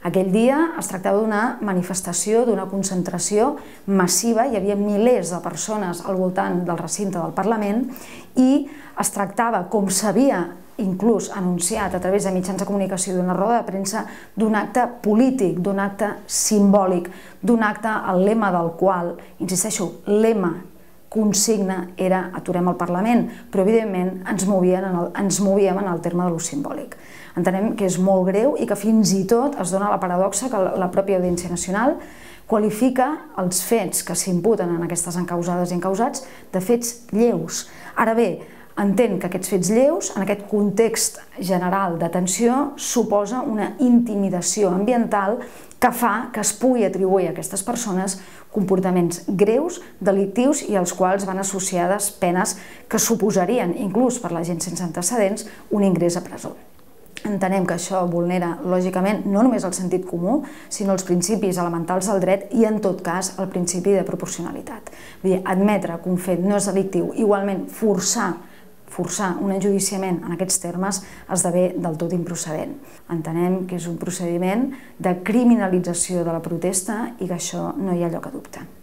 Aquell dia es tractava d'una manifestació, d'una concentració massiva, hi havia milers de persones al voltant del recinte del Parlament i es tractava, com s'havia inclús anunciat a través de mitjans de comunicació d'una roda de premsa d'un acte polític, d'un acte simbòlic, d'un acte el lema del qual, insisteixo, lema consigna era aturem el Parlament, però evidentment ens, movien en el, ens movíem en el terme de lo simbòlic. Entenem que és molt greu i que fins i tot es dona la paradoxa que la pròpia Audiència Nacional qualifica els fets que s'imputen en aquestes encausades i encausats de fets lleus. Ara bé, entén que aquests fets lleus, en aquest context general d'atenció, suposa una intimidació ambiental que fa que es pugui atribuir a aquestes persones comportaments greus, delictius i als quals van associades penes que suposarien, inclús per la gent sense antecedents, un ingrés a presó. Entenem que això vulnera, lògicament, no només el sentit comú, sinó els principis elementals del dret i, en tot cas, el principi de proporcionalitat. Vull dir, admetre que un fet no és delictiu, igualment forçar forçar un enjudiciament en aquests termes esdevé del tot improcedent. Entenem que és un procediment de criminalització de la protesta i que això no hi ha lloc a dubte.